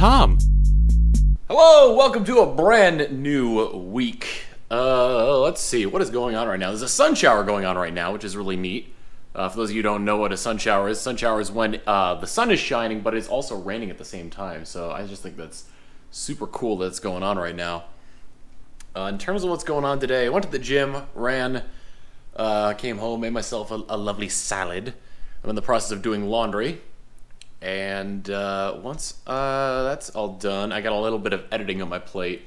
Tom. Hello, welcome to a brand new week. Uh, let's see, what is going on right now? There's a sun shower going on right now, which is really neat. Uh, for those of you who don't know what a sun shower is, sun shower is when uh, the sun is shining, but it's also raining at the same time. So I just think that's super cool that's going on right now. Uh, in terms of what's going on today, I went to the gym, ran, uh, came home, made myself a, a lovely salad. I'm in the process of doing laundry. And uh, once uh, that's all done, I got a little bit of editing on my plate.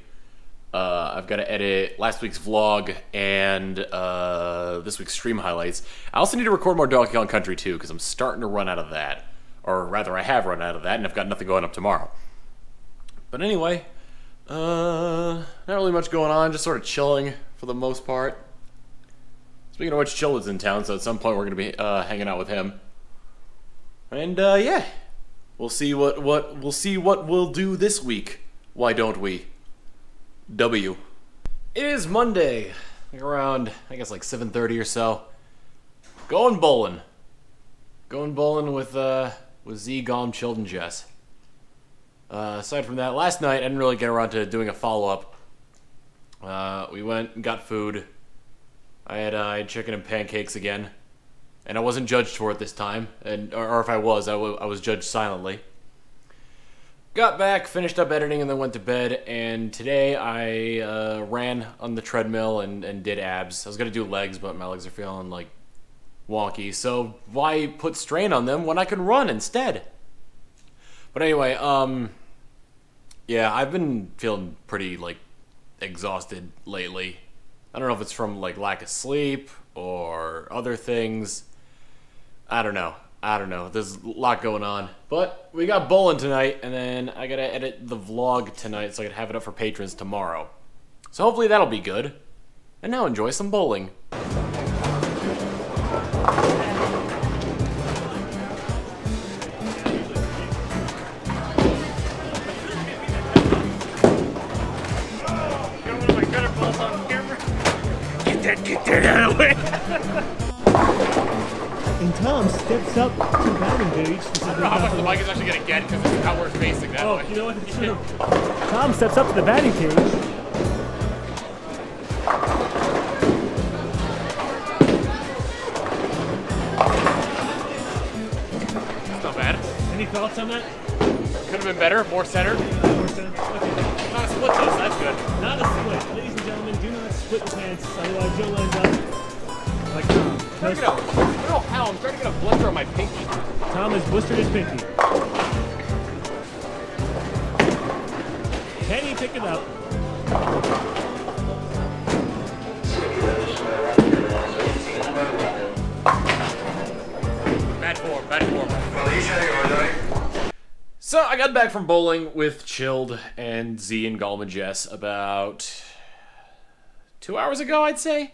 Uh, I've got to edit last week's vlog and uh, this week's stream highlights. I also need to record more Donkey Kong Country too, because I'm starting to run out of that. Or rather, I have run out of that, and I've got nothing going up tomorrow. But anyway, uh, not really much going on, just sort of chilling for the most part. Speaking of which, Chilled's in town, so at some point we're going to be uh, hanging out with him. And uh, yeah, we'll see what what we'll see what we'll do this week. Why don't we? W. It is Monday, around I guess like 7:30 or so. Going bowling. Going bowling with uh with Ze, Galm, Chilled, and Jess. Uh, aside from that, last night I didn't really get around to doing a follow up. Uh, we went and got food. I had, uh, I had chicken and pancakes again, and I wasn't judged for it this time. And or, or if I was, I, w- I was judged silently. Got back, finished up editing, and then went to bed. And today I uh, ran on the treadmill and, and did abs. I was gonna do legs, but my legs are feeling like wonky. So why put strain on them when I can run instead? But anyway, um, yeah, I've been feeling pretty like exhausted lately. I don't know if it's from like lack of sleep or other things. I don't know. I don't know. There's a lot going on. But we got bowling tonight, and then I gotta edit the vlog tonight so I can have it up for patrons tomorrow. So hopefully that'll be good. And now enjoy some bowling. And Tom steps up to the batting is How much the mic is actually gonna get because it's we're facing that Oh, way. you know what? It's true. Tom steps up to the batting cage. It's not bad. Any thoughts on that? Could have been better, more centered. Okay. Not a split though, so that's good. Not a split. Ladies and gentlemen, do not split your pants. Otherwise, you'll up like Tom. Trying to get a, I don't know how, I'm trying to get a blister on my pinky. Tom has blistered his pinky. Can he pick it up? Bad form, bad form. So I got back from bowling with Chilled and Ze and Galm and Jess about two hours ago, I'd say.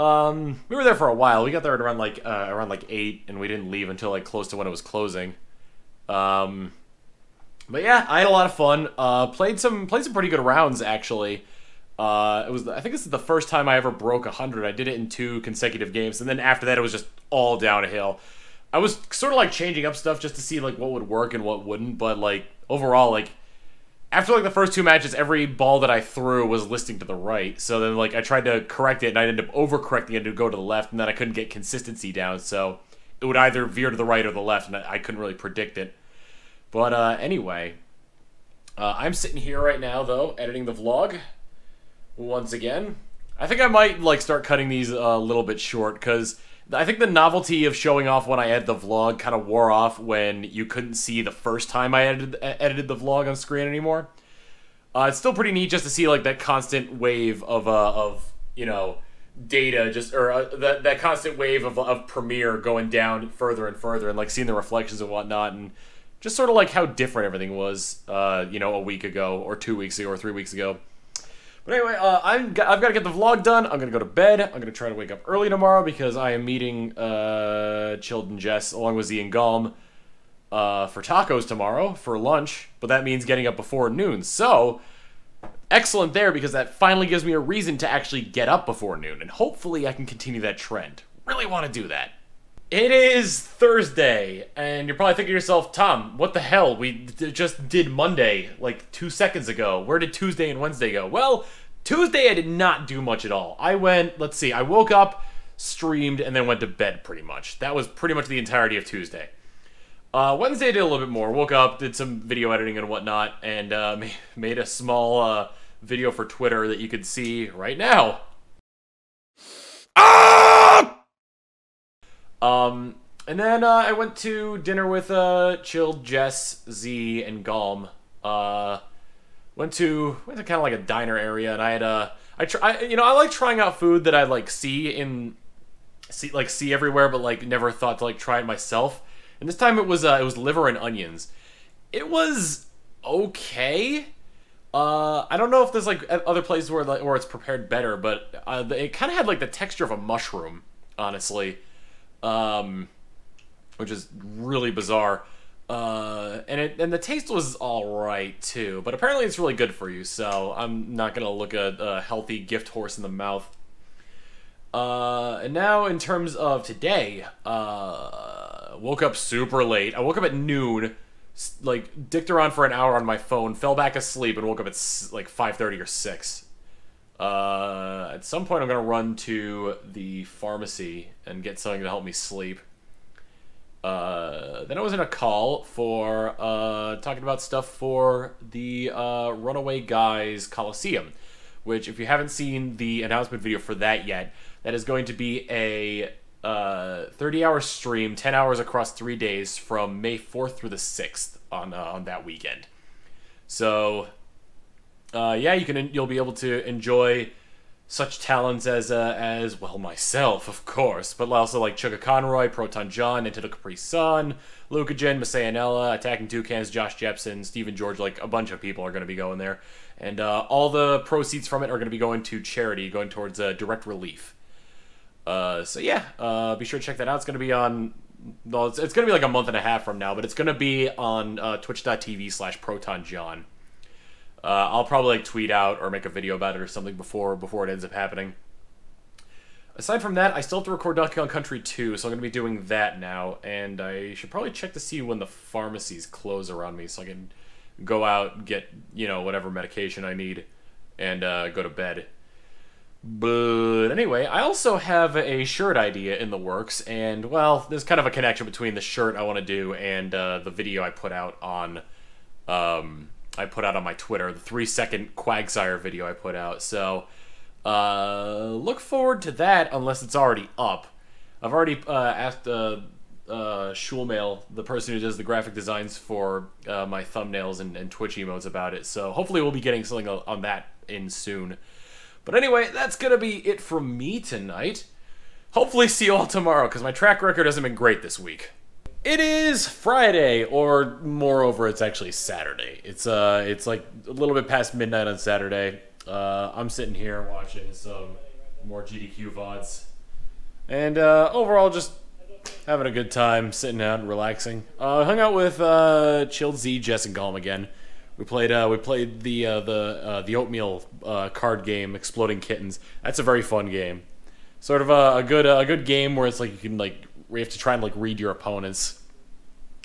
Um, we were there for a while. We got there at around like uh, around like eight, and we didn't leave until like close to when it was closing. Um, but yeah, I had a lot of fun. Uh, played some played some pretty good rounds actually. Uh, it was I think this is the first time I ever broke hundred. I did it in two consecutive games, and then after that it was just all downhill. I was sort of like changing up stuff just to see like what would work and what wouldn't, but like overall like after like the first two matches, every ball that I threw was listing to the right. So then like I tried to correct it and I ended up overcorrecting it to go to the left, and then I couldn't get consistency down. So it would either veer to the right or the left, and I I couldn't really predict it. But uh, anyway, uh, I'm sitting here right now though, editing the vlog once again. I think I might like start cutting these a little bit short because I think the novelty of showing off when I edit the vlog kind of wore off when you couldn't see the first time I edited edited the vlog on screen anymore. Uh, it's still pretty neat just to see like that constant wave of uh, of you know data just or uh, that that constant wave of of Premiere going down further and further and like seeing the reflections and whatnot and just sort of like how different everything was uh, you know a week ago or two weeks ago or three weeks ago. But anyway, uh, I'm, I've got to get the vlog done. I'm gonna go to bed. I'm gonna try to wake up early tomorrow because I am meeting uh, Chilled and Jess along with Ze and Galm uh, for tacos tomorrow for lunch. But that means getting up before noon. So excellent there because that finally gives me a reason to actually get up before noon, and hopefully I can continue that trend. Really want to do that. It is Thursday, and you're probably thinking to yourself, Tom, what the hell? We just did Monday like two seconds ago. Where did Tuesday and Wednesday go? Well, Tuesday I did not do much at all. I went, let's see, I woke up, streamed, and then went to bed pretty much. That was pretty much the entirety of Tuesday. Uh, Wednesday I did a little bit more. Woke up, did some video editing and whatnot, and uh, made a small uh, video for Twitter that you could see right now. Um, and then uh, I went to dinner with uh, Chilled, Jess, Ze, and Galm. Uh, went to went to kind of like a diner area, and I had uh, I try, you know, I like trying out food that I like see in see like see everywhere, but like never thought to like try it myself. And this time it was uh, it was liver and onions. It was okay. Uh, I don't know if there's like other places where like, where it's prepared better, but uh, it kind of had like the texture of a mushroom, honestly, um, which is really bizarre. Uh, and it and the taste was all right too, but apparently it's really good for you. So I'm not gonna look a, a healthy gift horse in the mouth. Uh, and now in terms of today, uh, woke up super late. I woke up at noon like dicked around for an hour on my phone, fell back asleep, and woke up at like five thirty or six. Uh, at some point, I'm gonna run to the pharmacy and get something to help me sleep. Uh, then I was in a call for uh, talking about stuff for the uh, Runaway Guys Coliseum, which, if you haven't seen the announcement video for that yet, that is going to be a uh, 30 hour stream, 10 hours across three days from May 4th through the 6th on, uh, on that weekend. So, uh, yeah, you can you'll be able to enjoy such talents as uh, as well myself, of course, but also like Chugga Conroy, ProtonJon, Nintendo Capri Sun, Lucahjin, Masayanella, Attacking Toucans, Josh Jepson, Stephen Georg, like a bunch of people are going to be going there, and uh, all the proceeds from it are going to be going to charity, going towards uh, direct relief. Uh, so yeah, uh, be sure to check that out. It's going to be on. Well, it's, it's going to be like a month and a half from now, but it's going to be on uh, Twitch.tv slash ProtonJon. Uh, I'll probably like tweet out or make a video about it or something before before it ends up happening. Aside from that, I still have to record Donkey Kong Country 2, so I'm going to be doing that now, and I should probably check to see when the pharmacies close around me so I can go out, get, you know, whatever medication I need, and uh, go to bed. But anyway, I also have a shirt idea in the works, and well, there's kind of a connection between the shirt I want to do and uh, the video I put out on, um, I put out on my Twitter, the three second Quagsire video I put out. So, uh, look forward to that unless it's already up. I've already uh, asked uh, uh, the person who does the graphic designs for uh, my thumbnails and, and Twitch emotes, about it. So hopefully we'll be getting something on that in soon. But anyway, that's going to be it from me tonight. Hopefully, see you all tomorrow, because my track record hasn't been great this week. It is Friday, or moreover, it's actually Saturday. It's uh, it's like a little bit past midnight on Saturday. Uh, I'm sitting here watching some more GDQ vods, and uh, overall just having a good time, sitting out and relaxing. Uh, hung out with uh, Chilled Ze, Jess, and Galm again. We played uh, we played the uh, the uh, the oatmeal uh, card game, Exploding Kittens. That's a very fun game. Sort of a, a good a good game where it's like you can like you have to try and like read your opponents,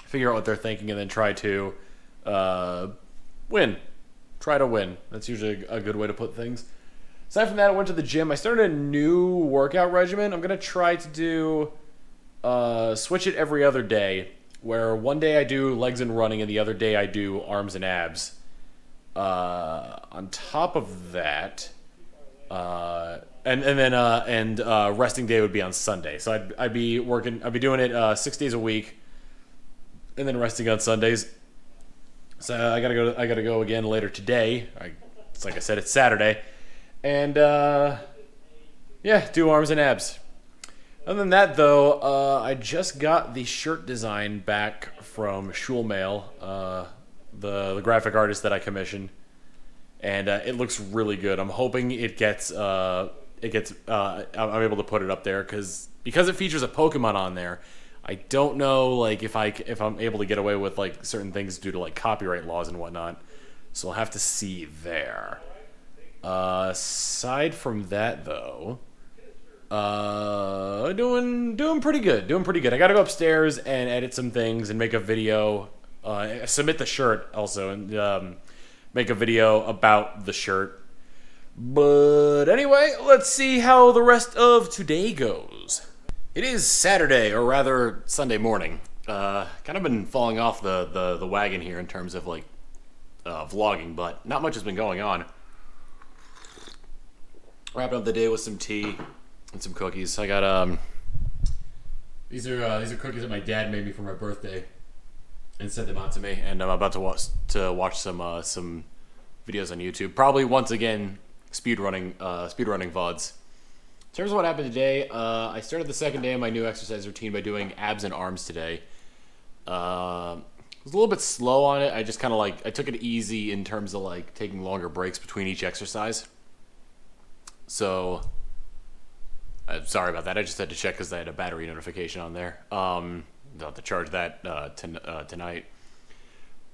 figure out what they're thinking, and then try to uh, win. Try to win. That's usually a good way to put things. Aside from that, I went to the gym. I started a new workout regimen. I'm gonna try to do uh, switch it every other day where one day I do legs and running and the other day I do arms and abs. Uh, on top of that, uh, and and then uh, and uh, resting day would be on Sunday. So I'd, I'd be working. I'd be doing it uh, six days a week, and then resting on Sundays. So I gotta go. I gotta go again later today. I, it's like I said, it's Saturday, and uh, yeah, do arms and abs. Other than that, though, uh, I just got the shirt design back from Schulmail, uh, the, the graphic artist that I commissioned, and uh, it looks really good. I'm hoping it gets uh, it gets uh, I'm able to put it up there because because it features a Pokemon on there. I don't know like if I if I'm able to get away with like certain things due to like copyright laws and whatnot. So I'll have to see there. Uh, aside from that, though. Uh, doing doing pretty good. Doing pretty good. I got to go upstairs and edit some things and make a video. Uh, submit the shirt also and um, make a video about the shirt. But anyway, let's see how the rest of today goes. It is Saturday, or rather Sunday morning. Uh, kind of been falling off the, the, the wagon here in terms of like uh, vlogging, but not much has been going on. Wrapping up the day with some tea and some cookies. I got um. These are uh, these are cookies that my dad made me for my birthday, and sent them out to me. And I'm about to watch to watch some uh, some videos on YouTube. Probably once again speed running uh, speed running vods. In terms of what happened today, uh, I started the second day of my new exercise routine by doing abs and arms today. Uh, I was a little bit slow on it. I just kind of like I took it easy in terms of like taking longer breaks between each exercise. So, I'm sorry about that. I just had to check because I had a battery notification on there. Um, Have to charge that uh, t- uh, tonight.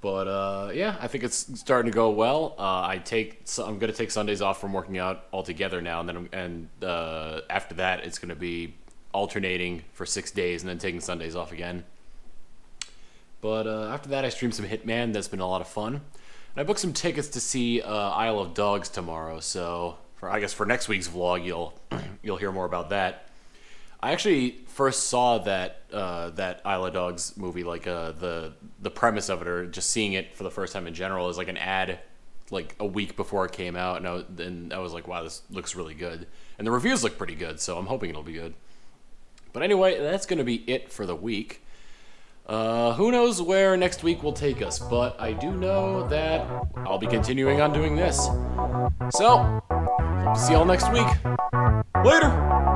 But uh, yeah, I think it's starting to go well. Uh, I take so I'm gonna take Sundays off from working out altogether now, and then I'm, and uh, after that, it's gonna be alternating for six days, and then taking Sundays off again. But uh, after that, I streamed some Hitman. That's been a lot of fun. And I booked some tickets to see Isle of Dogs tomorrow. So for I guess for next week's vlog, you'll you'll hear more about that. I actually first saw that uh, that Isle of Dogs movie, like uh, the the premise of it, or just seeing it for the first time in general, is like an ad, like a week before it came out, and I, and I was like, wow, this looks really good, and the reviews look pretty good, so I'm hoping it'll be good. But anyway, that's gonna be it for the week. Uh, who knows where next week will take us, but I do know that I'll be continuing on doing this. So, see y'all next week. Later!